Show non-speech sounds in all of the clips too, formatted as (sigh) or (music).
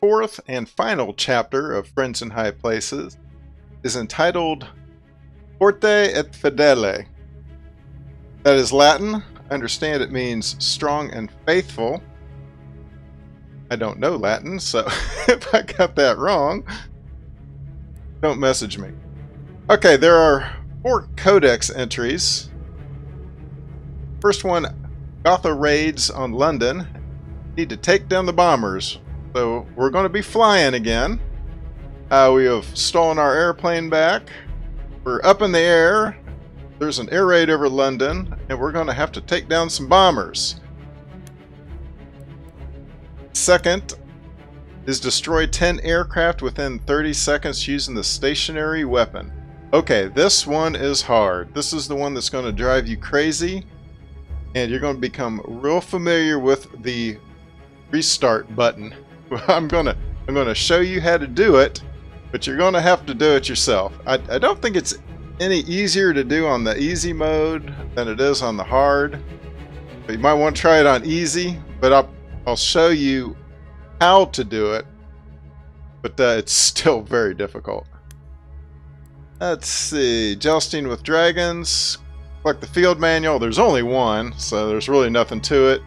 fourth and final chapter of Friends in High Places is entitled Forte et Fidele. That is Latin. I understand it means strong and faithful. I don't know Latin, so (laughs) if I got that wrong, don't message me. Okay, there are four codex entries. First one, Gotha raids on London. Need to take down the bombers. So we're going to be flying again. Uh, we have stolen our airplane back. We're up in the air. There's an air raid over London, and we're going to have to take down some bombers. Second is destroy 10 aircraft within 30 seconds using the stationary weapon. Okay, this one is hard. This is the one that's going to drive you crazy, and you're going to become real familiar with the restart button. (laughs) I'm gonna I'm gonna show you how to do it, but you're gonna have to do it yourself. I, I don't think it's any easier to do on the easy mode than it is on the hard. But you might want to try it on easy, but I'll I'll show you how to do it. But uh, it's (laughs) still very difficult. Let's see, jousting with dragons. Like the field manual, there's only one, so there's really nothing to it.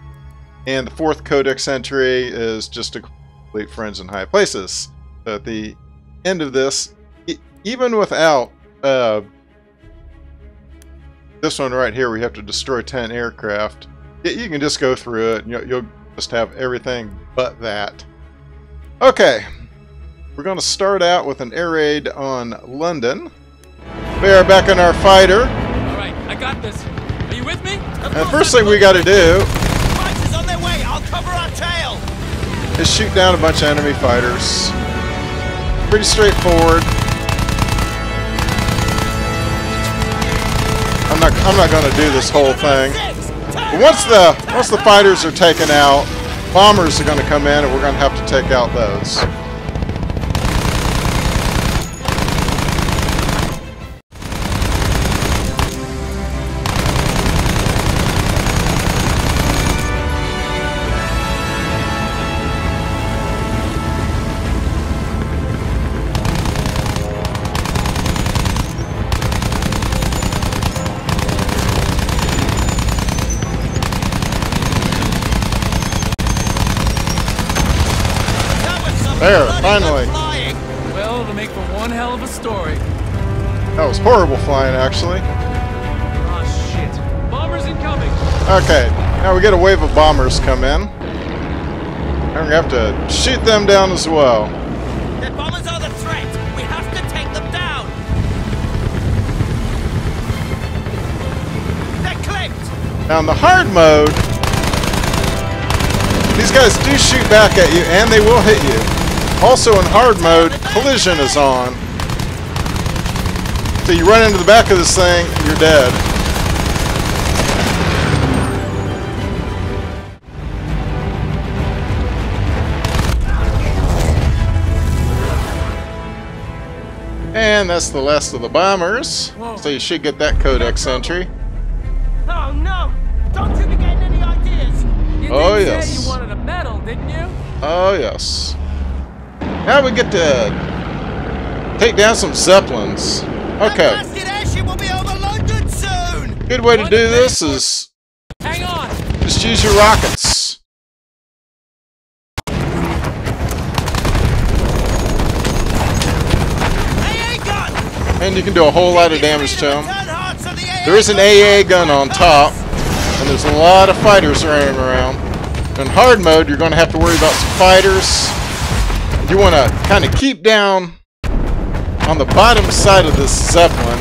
And the fourth codex entry is just to complete friends in high places. At the end of this, even without uh, this one right here, we have to destroy 10 aircraft. You can just go through it, and you'll just have everything but that. Okay, we're going to start out with an air raid on London. We are back in our fighter. All right, I got this. Are you with me? And first thing we got to do is shoot down a bunch of enemy fighters. Pretty straightforward. I'm not I'm not gonna do this whole thing. But once the once the fighters are taken out, bombers are gonna come in and we're gonna have to take out those. There, finally. Well, it'll make for one hell of a story. That was horrible flying, actually. Oh shit. Bombers incoming. Okay, now we get a wave of bombers come in. And we're gonna have to shoot them down as well. The bombers are the threat. We have to take them down. They're clipped. Now in the hard mode, these guys do shoot back at you and they will hit you. Also in hard mode, collision is on. So you run into the back of this thing, you're dead. And that's the last of the bombers. Whoa. So you should get that codex entry. Oh no! Don't you be getting any ideas. You Oh, yes. you wanted a medal, didn't you? Oh, yes. Now we get to take down some Zeppelins. Okay, will be over London soon. good way to do this is Hang on. just use your rockets. And you can do a whole lot of damage to them. Turn hearts of the AA There is an AA gun on top, and there's a lot of fighters running around. In hard mode, you're going to have to worry about some fighters. You want to kind of keep down on the bottom side of this Zeppelin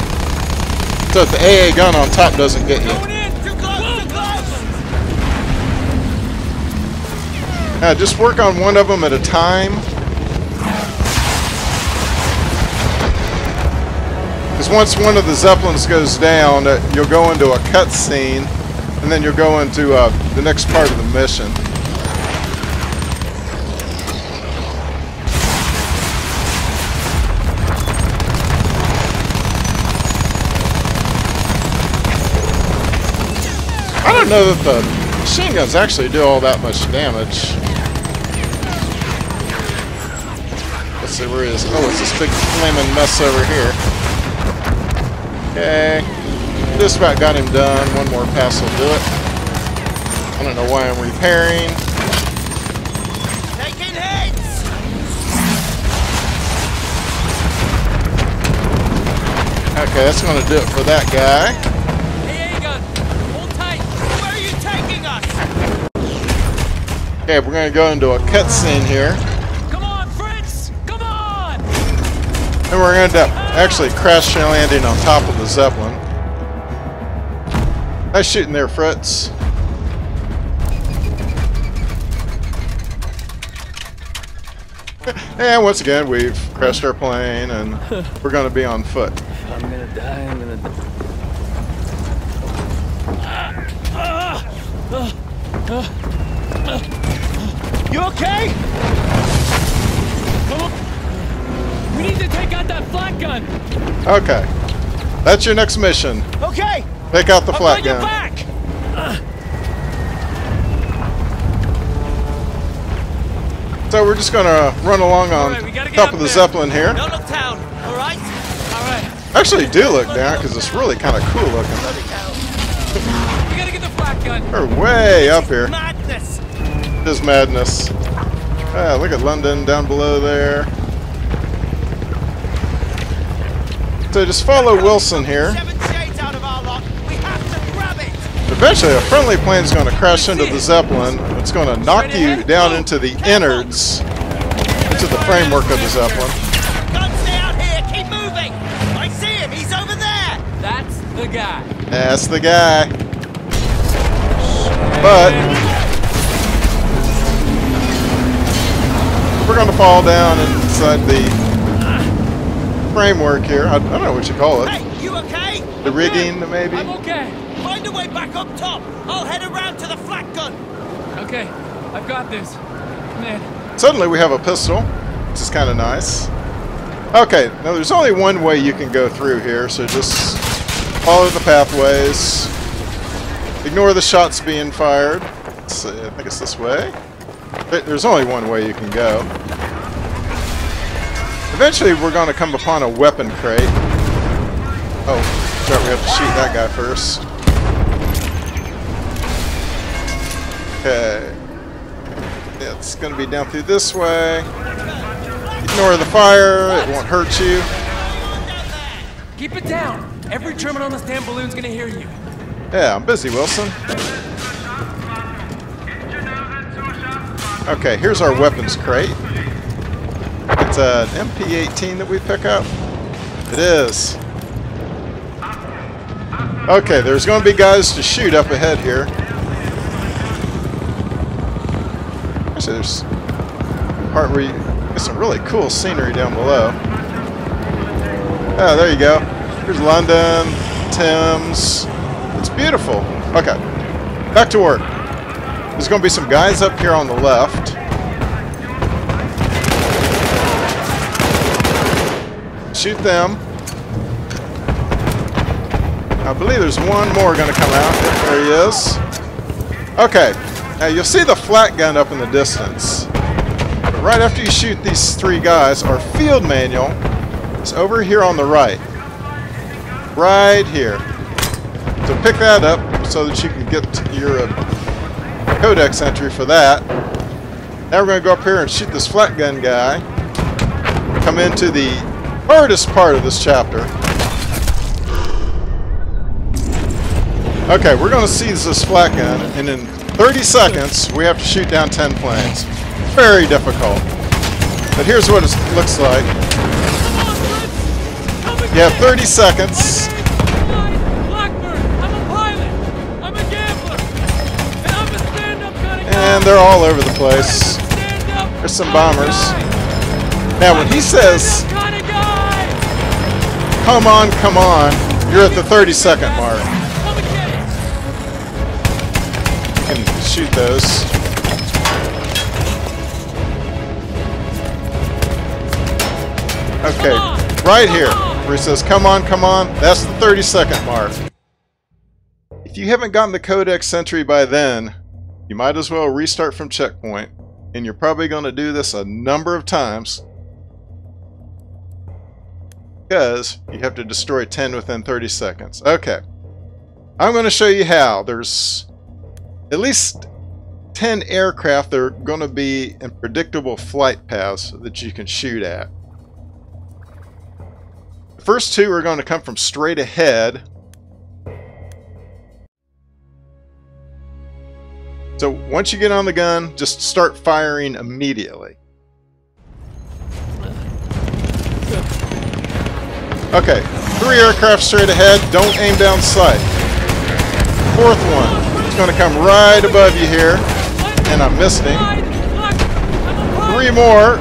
so that the AA gun on top doesn't get you. Going in. Too close, too close. Now, just work on one of them at a time. Because once one of the Zeppelins goes down, uh, you'll go into a cutscene, and then you'll go into uh, the next part of the mission. I don't know that the machine guns actually do all that much damage. Let's see where he is. Oh, it's this big flaming mess over here. Okay. Just about got him done. One more pass will do it. I don't know why I'm repairing. Taking hits! Okay, that's going to do it for that guy. Okay, we're going to go into a cutscene here. Come on, Fritz! Come on! And we're going to end up actually crash landing on top of the Zeppelin. Nice shooting there, Fritz. (laughs) And once again, we've crashed our plane and we're going to be on foot. I'm gonna die, I'm gonna die. Ah, ah, ah, You okay? Come on! We need to take out that flak gun! Okay. That's your next mission. Okay! Take out the flak gun. back! Uh. So we're just going to run along on Alright, we gotta get top of the there. Zeppelin here. No look down, alright? Alright, Actually, do look down because it's really kind of cool looking. (laughs) We gotta get the flak gun! We're way up here. Madness! It is madness. Ah, look at London down below there. So just follow Wilson here. Seven shades out of our lot. We have to grab it! Eventually, a friendly plane is going to crash into the Zeppelin. It's going to knock you down into the innards, into the framework of the Zeppelin. Guns stay out here, keep moving! I see him, he's over there! That's the guy. That's the guy. But we're going to fall down inside the framework here. I, I don't know what you call it. Hey, you okay? The rigging, maybe. I'm okay. Find a way back up top! I'll head around to the flak gun! Okay, I've got this. Man, Suddenly we have a pistol, which is kind of nice. Okay, now there's only one way you can go through here, so just follow the pathways. Ignore the shots being fired. Let's see, I think it's this way. There's only one way you can go. Eventually we're going to come upon a weapon crate. Oh, sorry, we have to shoot that guy first. Okay. It's going to be down through this way. Ignore the fire, it won't hurt you. keep it down. Every German on this damn balloon's gonna hear you. Yeah, I'm busy, Wilson. Okay, here's our weapons crate. It's an MP18 that we pick up. It is. Okay, there's going to be guys to shoot up ahead here. Actually, there's part where you get some really cool scenery down below. Oh, there you go. Here's London, Thames. It's beautiful. Okay, back to work. There's going to be some guys up here on the left. Shoot them. I believe there's one more going to come out. There he is. Okay, now you'll see the flak gun up in the distance. But right after you shoot these three guys, our field manual is over here on the right. Right here. So pick that up so that you can get your uh, codex entry for that. Now we're going to go up here and shoot this flak gun guy. Come into the hardest part of this chapter. Okay, we're going to seize this flak gun, and in 30 seconds, we have to shoot down 10 planes. Very difficult. But here's what it looks like. You have 30 seconds. And they're all over the place. There's some bombers. Now, when he says. Come on, come on, you're at the 30 second mark. And. Shoot those. Okay, right here, where he says, come on, come on, that's the 30 second mark. If you haven't gotten the Codex entry by then, you might as well restart from checkpoint, and you're probably going to do this a number of times because you have to destroy 10 within 30 seconds. Okay. I'm going to show you how. There's at least 10 aircraft that are going to be in predictable flight paths that you can shoot at. The first two are going to come from straight ahead. So once you get on the gun, just start firing immediately. Okay, three aircraft straight ahead, don't aim down sight. Fourth one, it's going to come right above you here, and I missed him. Three more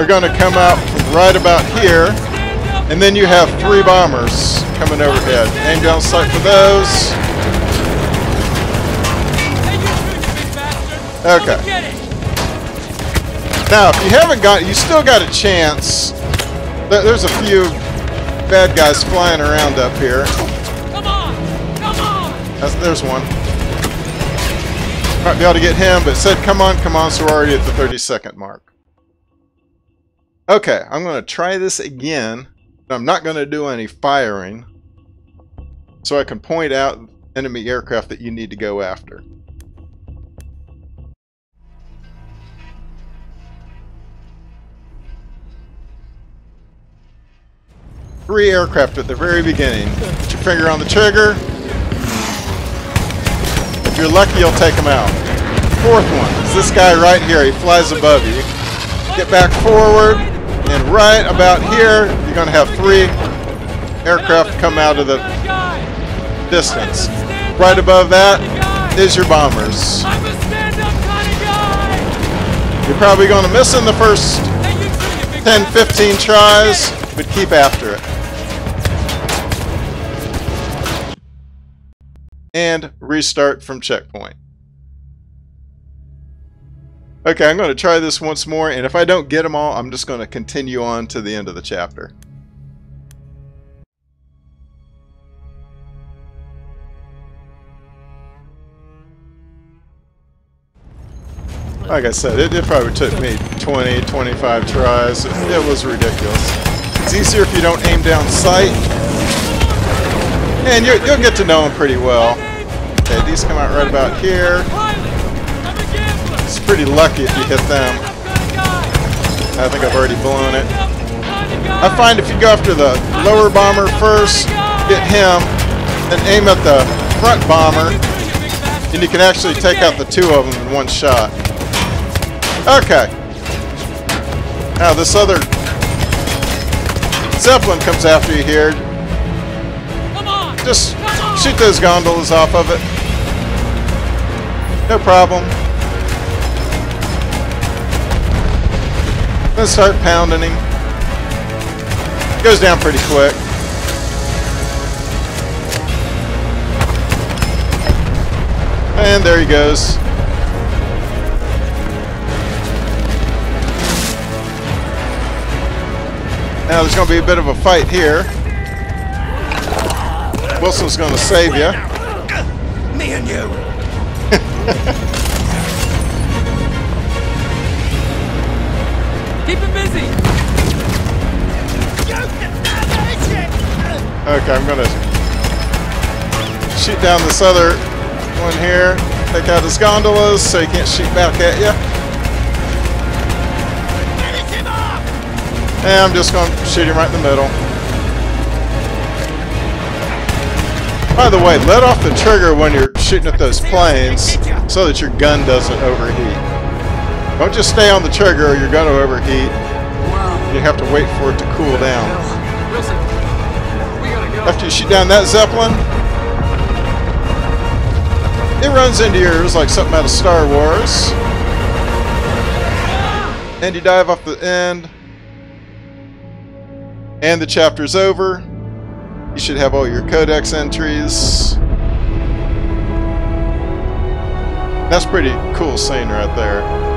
are going to come out right about here, and then you have three bombers coming overhead. Aim down sight for those. Okay. Now, if you haven't got, you still got a chance there's a few bad guys flying around up here. Come on! Come on! That's, there's one. Might be able to get him, but said come on, come on, so we're already at the 30 second mark. Okay, I'm going to try this again. I'm not going to do any firing. So I can point out enemy aircraft that you need to go after. Three aircraft at the very beginning. Put your finger on the trigger. If you're lucky, you'll take them out. Fourth one is this guy right here. He flies above you. Get back forward, and right about here, you're going to have three aircraft come out of the distance. Right above that is your bombers. You're probably going to miss in the first 10, 15 tries, but keep after it. And restart from checkpoint. Okay, I'm going to try this once more, and if I don't get them all, I'm just going to continue on to the end of the chapter. Like I said, it, it probably took me 20, 25 tries. It, was ridiculous. It's easier if you don't aim down sight, and you, will get to know them pretty well. Okay, these come out right about here. It's pretty lucky if you hit them. I think I've already blown it. I find if you go after the lower bomber first, get him, then aim at the front bomber, and you can actually take out the two of them in one shot. Okay. Now this other Zeppelin comes after you here. Just shoot those gondolas off of it. No problem. Then start pounding him. Goes down pretty quick. And there he goes. Now there's going to be a bit of a fight here. Wilson's going to save you. Me and you. Keep him busy. Okay, I'm gonna shoot down this other one here. Take out his gondolas so he can't shoot back at you. And I'm just gonna shoot him right in the middle. By the way, let off the trigger when you're shooting at those planes so that your gun doesn't overheat. Don't just stay on the trigger or your gun will overheat. You have to wait for it to cool down. After you shoot down that Zeppelin, it runs into yours like something out of Star Wars. And you dive off the end. And the chapter's over. You should have all your codex entries. That's pretty cool scene right there.